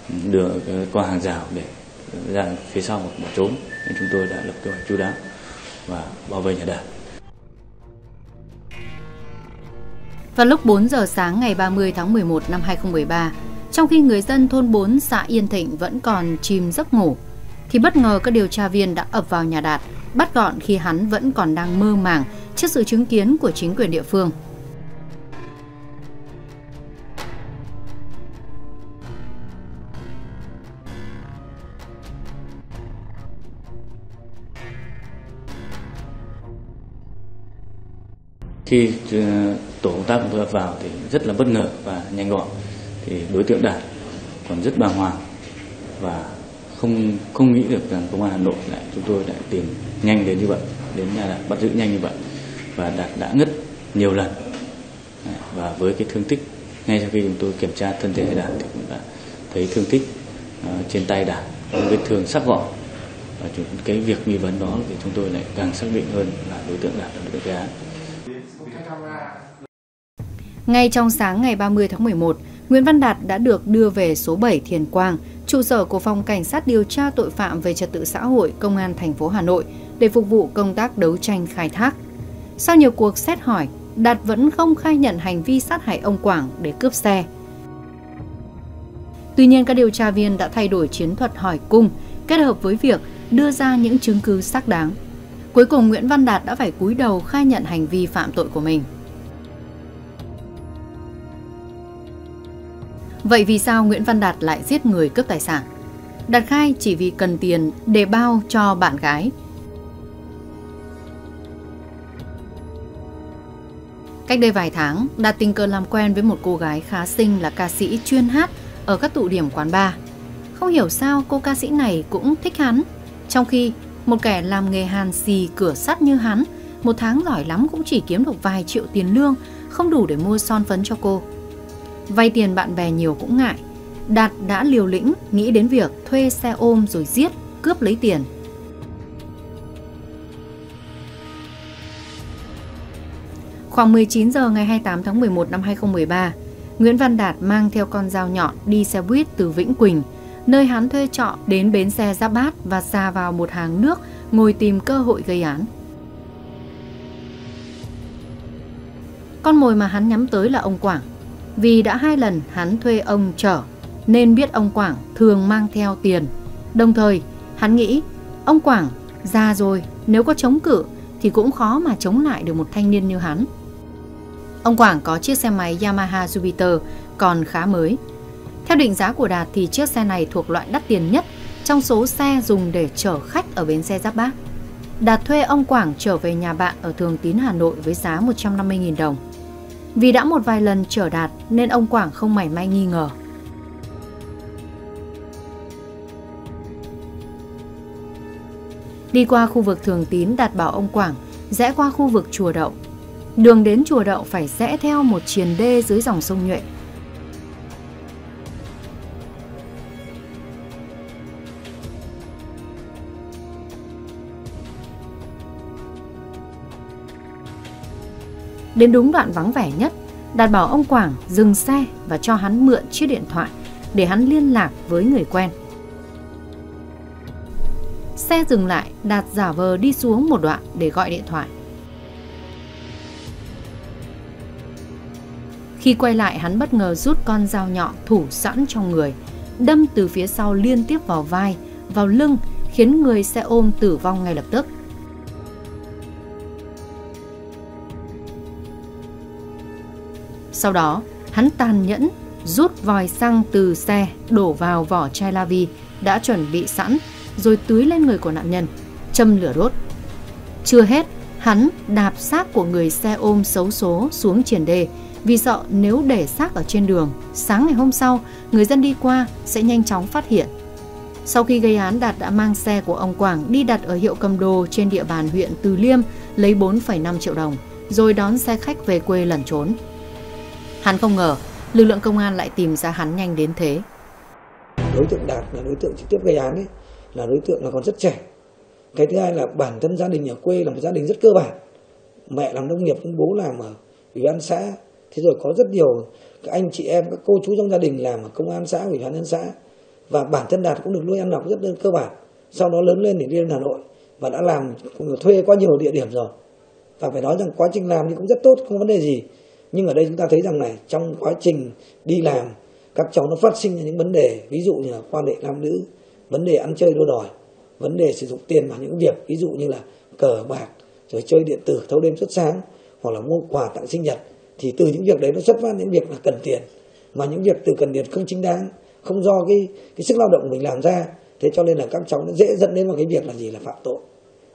ừ, đường qua hàng rào để ra phía sau hoặc bỏ trốn. Nên chúng tôi đã lập kế hoạch chú đáo và bao vây nhà đạt Vào lúc 4 giờ sáng ngày 30 tháng 11 năm 2013, trong khi người dân thôn 4 xã Yên Thịnh vẫn còn chìm giấc ngủ, thì bất ngờ các điều tra viên đã ập vào nhà Đạt, bắt gọn khi hắn vẫn còn đang mơ màng trước sự chứng kiến của chính quyền địa phương. Khi ờ, tổ công tác của tôi vào thì rất là bất ngờ và nhanh gọn thì đối tượng đạt còn rất bàng hoàng và không không nghĩ được rằng công an hà nội lại chúng tôi lại tìm nhanh đến như vậy đến nhà đạt bắt giữ nhanh như vậy. Và đạt đã ngất nhiều lần. Và với cái thương tích ngay sau khi chúng tôi kiểm tra thân thể đạt thì cũng đã thấy thương tích uh, trên tay đạt vết thương sắc gọn và cái việc nghi vấn đó thì chúng tôi lại càng xác định hơn là đối tượng đạt là đối tượng gây án. Ngay trong sáng ngày 30 tháng 11, Nguyễn Văn Đạt đã được đưa về số 7 Thiền Quang, trụ sở của phòng cảnh sát điều tra tội phạm về trật tự xã hội công an thành phố Hà Nội để phục vụ công tác đấu tranh khai thác. Sau nhiều cuộc xét hỏi, Đạt vẫn không khai nhận hành vi sát hại ông Quảng để cướp xe. Tuy nhiên các điều tra viên đã thay đổi chiến thuật hỏi cung kết hợp với việc đưa ra những chứng cứ xác đáng. Cuối cùng Nguyễn Văn Đạt đã phải cúi đầu khai nhận hành vi phạm tội của mình. Vậy vì sao Nguyễn Văn Đạt lại giết người cướp tài sản? Đạt khai chỉ vì cần tiền để bao cho bạn gái. Cách đây vài tháng, Đạt tình cờ làm quen với một cô gái khá xinh là ca sĩ chuyên hát ở các tụ điểm quán bar. Không hiểu sao cô ca sĩ này cũng thích hắn, trong khi một kẻ làm nghề hàn xì cửa sắt như hắn, một tháng giỏi lắm cũng chỉ kiếm được vài triệu tiền lương, không đủ để mua son phấn cho cô. Vay tiền bạn bè nhiều cũng ngại. Đạt đã liều lĩnh nghĩ đến việc thuê xe ôm rồi giết, cướp lấy tiền. Khoảng 19 giờ ngày 28 tháng 11 năm 2013, Nguyễn Văn Đạt mang theo con dao nhọn đi xe buýt từ Vĩnh Quỳnh, nơi hắn thuê trọ đến bến xe Giáp Bát và xa vào một hàng nước ngồi tìm cơ hội gây án. Con mồi mà hắn nhắm tới là ông Quảng, vì đã hai lần hắn thuê ông chở nên biết ông Quảng thường mang theo tiền. Đồng thời, hắn nghĩ ông Quảng già rồi, nếu có chống cự thì cũng khó mà chống lại được một thanh niên như hắn. Ông Quảng có chiếc xe máy Yamaha Jupiter còn khá mới. Theo định giá của Đạt thì chiếc xe này thuộc loại đắt tiền nhất trong số xe dùng để chở khách ở bến xe Giáp Bát. Đạt thuê ông Quảng trở về nhà bạn ở Thường Tín Hà Nội với giá 150.000 đồng. Vì đã một vài lần trở Đạt nên ông Quảng không mảy may nghi ngờ. Đi qua khu vực Thường Tín Đạt bảo ông Quảng, rẽ qua khu vực chùa Đậu. Đường đến chùa Đậu phải rẽ theo một triền đê dưới dòng sông Nhuệ. Đến đúng đoạn vắng vẻ nhất, Đạt bảo ông Quảng dừng xe và cho hắn mượn chiếc điện thoại để hắn liên lạc với người quen. Xe dừng lại, Đạt giả vờ đi xuống một đoạn để gọi điện thoại. Khi quay lại hắn bất ngờ rút con dao nhọn thủ sẵn trong người, đâm từ phía sau liên tiếp vào vai, vào lưng khiến người xe ôm tử vong ngay lập tức. Sau đó, hắn tàn nhẫn rút vòi xăng từ xe đổ vào vỏ chai la vi đã chuẩn bị sẵn rồi tưới lên người của nạn nhân, châm lửa đốt. Chưa hết, hắn đạp xác của người xe ôm xấu số xuống triển đề vì sợ nếu để xác ở trên đường, sáng ngày hôm sau người dân đi qua sẽ nhanh chóng phát hiện. Sau khi gây án, Đạt đã mang xe của ông Quảng đi đặt ở hiệu cầm đồ trên địa bàn huyện Từ Liêm lấy 4,5 triệu đồng, rồi đón xe khách về quê lẩn trốn. Hắn không ngờ lực lượng công an lại tìm ra hắn nhanh đến thế. Đối tượng Đạt là đối tượng trực tiếp gây án ấy, là đối tượng là còn rất trẻ. Cái thứ hai là bản thân gia đình ở quê là một gia đình rất cơ bản. Mẹ làm nông nghiệp, bố làm ở ủy ban xã. Thế rồi có rất nhiều các anh chị em, các cô chú trong gia đình làm ở công an xã, ủy ban nhân xã. Và bản thân Đạt cũng được nuôi ăn học rất đơn cơ bản. Sau đó lớn lên thì đi lên Hà Nội và đã làm thuê qua nhiều địa điểm rồi. Và phải nói rằng quá trình làm thì cũng rất tốt, không vấn đề gì nhưng ở đây chúng ta thấy rằng này trong quá trình đi làm các cháu nó phát sinh ra những vấn đề ví dụ như là quan hệ nam nữ vấn đề ăn chơi đua đòi vấn đề sử dụng tiền vào những việc ví dụ như là cờ bạc rồi chơi điện tử thâu đêm suốt sáng hoặc là mua quà tặng sinh nhật thì từ những việc đấy nó xuất phát những việc là cần tiền. Mà những việc từ cần tiền không chính đáng không do cái cái sức lao động của mình làm ra thế cho nên là các cháu nó dễ dẫn đến vào cái việc là gì là phạm tội.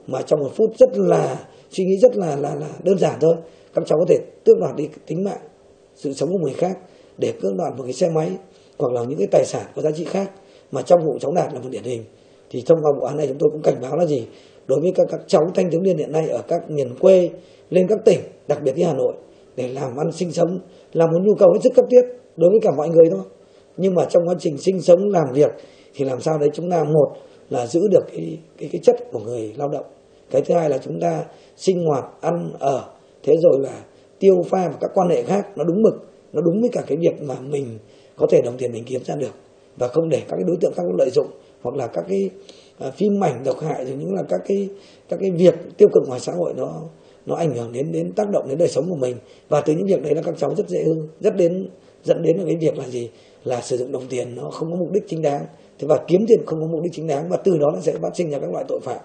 Mà trong một phút rất là suy nghĩ rất là là, là đơn giản thôi các cháu có thể tước đoạt đi tính mạng sự sống của người khác để cưỡng đoạt một cái xe máy hoặc là những cái tài sản có giá trị khác mà trong vụ cháu đạt là một điển hình. Thì trong vụ án này chúng tôi cũng cảnh báo là gì? Đối với các, các cháu thanh thiếu niên hiện nay ở các miền quê lên các tỉnh đặc biệt như hà nội để làm ăn sinh sống là một nhu cầu hết sức cấp thiết đối với cả mọi người thôi. Nhưng mà trong quá trình sinh sống làm việc thì làm sao đấy chúng ta một là giữ được cái cái, cái chất của người lao động. Cái thứ hai là chúng ta sinh hoạt ăn ở thế rồi là tiêu pha và các quan hệ khác nó đúng mực nó đúng với cả cái việc mà mình có thể đồng tiền mình kiếm ra được. Và không để các cái đối tượng khác lợi dụng hoặc là các cái uh, phim ảnh độc hại rồi những là các cái các cái việc tiêu cực ngoài xã hội nó nó ảnh hưởng đến đến tác động đến đời sống của mình. Và từ những việc đấy là các cháu rất dễ hư rất đến dẫn đến là cái việc là gì? Là sử dụng đồng tiền nó không có mục đích chính đáng. Thế và kiếm tiền không có mục đích chính đáng và từ đó nó sẽ phát sinh ra các loại tội phạm.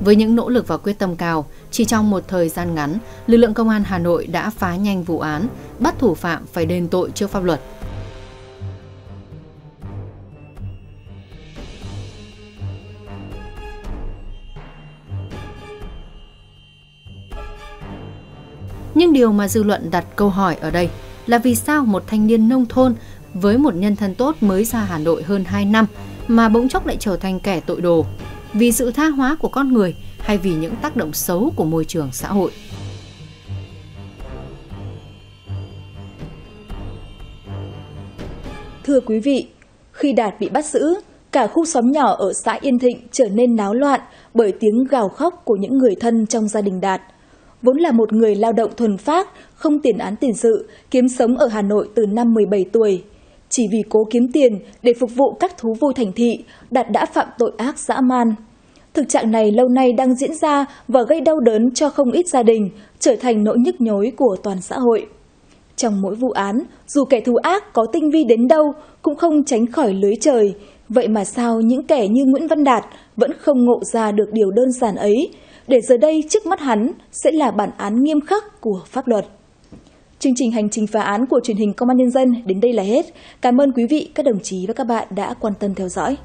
Với những nỗ lực và quyết tâm cao, chỉ trong một thời gian ngắn, lực lượng công an Hà Nội đã phá nhanh vụ án, bắt thủ phạm phải đền tội trước pháp luật. Nhưng điều mà dư luận đặt câu hỏi ở đây là vì sao một thanh niên nông thôn với một nhân thân tốt mới ra Hà Nội hơn 2 năm mà bỗng chốc lại trở thành kẻ tội đồ vì sự tha hóa của con người hay vì những tác động xấu của môi trường xã hội. Thưa quý vị, khi Đạt bị bắt giữ, cả khu xóm nhỏ ở xã Yên Thịnh trở nên náo loạn bởi tiếng gào khóc của những người thân trong gia đình Đạt. vốn là một người lao động thuần phát, không tiền án tiền sự, kiếm sống ở Hà Nội từ năm 17 tuổi. Chỉ vì cố kiếm tiền để phục vụ các thú vui thành thị, Đạt đã phạm tội ác dã man. Thực trạng này lâu nay đang diễn ra và gây đau đớn cho không ít gia đình, trở thành nỗi nhức nhối của toàn xã hội. Trong mỗi vụ án, dù kẻ thù ác có tinh vi đến đâu cũng không tránh khỏi lưới trời. Vậy mà sao những kẻ như Nguyễn Văn Đạt vẫn không ngộ ra được điều đơn giản ấy, để giờ đây trước mắt hắn sẽ là bản án nghiêm khắc của pháp luật. Chương trình hành trình phá án của truyền hình Công an Nhân dân đến đây là hết. Cảm ơn quý vị, các đồng chí và các bạn đã quan tâm theo dõi.